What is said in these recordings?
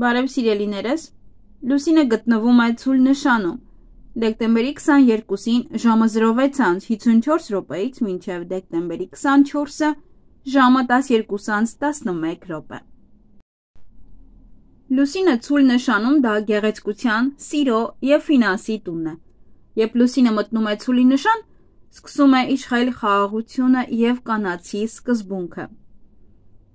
Բարև սիրելիներս, Լուսինը գտնվում է ցուլ նշանում։ Դեկտեմբերի 22-ին ժամը 06:54 րոպեից մինչև դեկտեմբերի 24-ը ժամը 12:11 րոպե։ Լուսինը ցուլ նշանում դա գեղեցկության, սիրո եւ ֆինանսի տունն է։ Երբ Լուսինը մտնում է ցուլի նշան, սկսում է իշխել խաղաղությունը եւ կանացի սկզբունքը։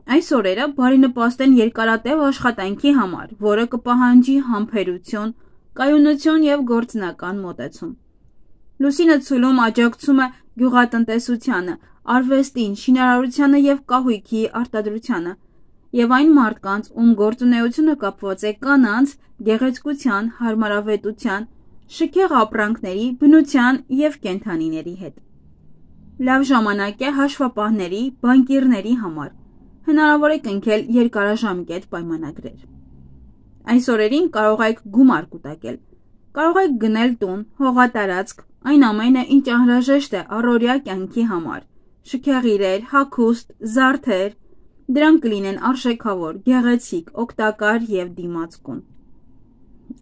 Այս օրերը բարենպաստ են երկարատև աշխատանքի համար, որը կպահանջի համբերություն, կայունություն եւ գործնական մոտեցում։ Լուսինը ցուլում աջակցում է գյուղատնտեսությանը, արվեստին, շինարարությանը եւ կահույքի արտադրությանը եւ այն մարդկանց, ում գործունեությունը կապված է կանանց, գեղեցկության, հարմարավետության, շքեղ ապրանքների, բնության եւ կենթանիների հետ։ Լավ ժամանակ է հաշվապահների, բանկիրների համար հնարավոր է կնքել երկարաժամկետ պայմանագրեր։ Այս օրերին կարող եք գումար կուտակել։ Կարող եք գնել տուն, հողատարածք, այն ամենը, ինչ անհրաժեշտ է առօրյա կյանքի համար։ Շքեղ իրեր, հագուստ, զարդեր, դրանք կլինեն արժեքավոր, գեղեցիկ, օգտակար եւ դիմացկուն։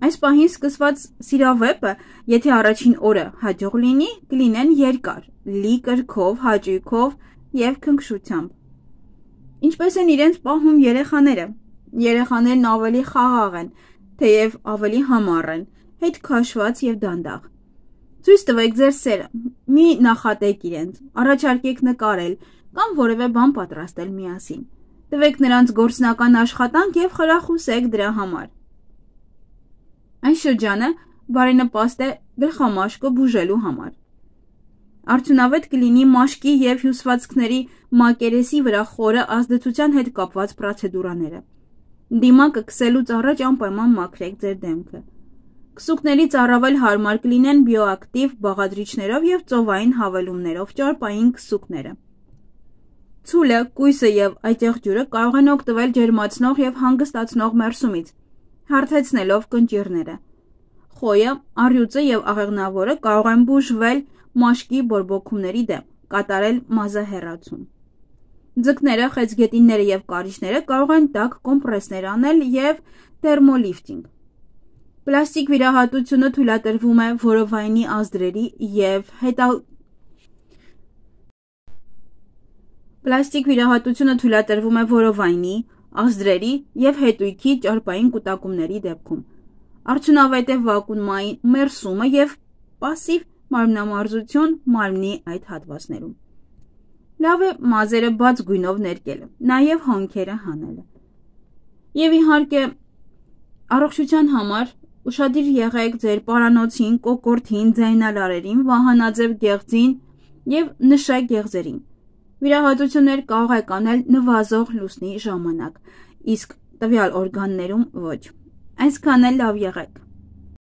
Այս պահին սկսված սիրավեպը, եթե առաջին օրը հաջող լինի, կլինեն երկար, լի կրքով, հաճույքով եւ քնքշությամբ։ Ինչպես են իրենց պահում երեխաները։ Երեխաներն ավելի խաղաղ են, թեև ավելի համառ են, հետ քաշված եւ դանդաղ։ Ցույց տվեք ձեր սերը։ Մի նախատեք իրենց, առաջարկեք նկարել կամ որևէ բան պատրաստել միասին։ Տվեք նրանց գործնական աշխատանք եւ խրախուսեք դրա համար։ Այս շրջանը բարենպաստ է գլխամաշկը բուժելու համար։ Արդյունավետ կլինի մաշկի եւ հյուսվածքների մակերեսի վրա խորը ազդեցության հետ կապված պրոցեդուրաները։ Դիմակը քսելուց առաջ անպայման մաքրեք ձեր դեմքը։ Քսուկներից առավել հարմար կլինեն բիոակտիվ բաղադրիչներով եւ ծովային հավելումներով ճարպային քսուկները։ Ցուլը, կույսը եւ այտեղ ջուրը կարող են օգտվել ջերմացնող եւ հանգստացնող մերսումից, հարթեցնելով կնճիռները։ Խոյը, առյուծը եւ աղեղնավորը կարող են բուժվել մաշկի բորբոքումների դեմ, կատարել մազահեռացում։ Ձկները, խեցգետինները եւ կարիճները կարող են տաք կոմպրեսներ անել եւ թերմոլիֆտինգ։ Պլաստիկ վիրահատությունը թույլատրվում է որովայնի ազդրերի եւ հետա Պլաստիկ վիրահատությունը թույլատրվում է որովայնի, ազդրերի եւ հետույքի ճարպային կուտակումների դեպքում։ Արդյունավետ է վակուումային մերսումը եւ пассив մարմնամարզություն մարմնի այդ հատվածներում։ Լավ է մազերը բաց գույնով ներկելը, նաև հոնքերը հանելը։ Եվ իհարկե առողջության համար ուշադիր եղեք ձեր պարանոցին, կոկորտին, ձայնալարերին, վահանաձև գեղձին եւ նշա գեղձերին։ Վիրահատություններ կարող եք անել նվազող լուսնի ժամանակ, իսկ տվյալ օրգաններում ոչ։ Այսքան էլ լավ եղեք։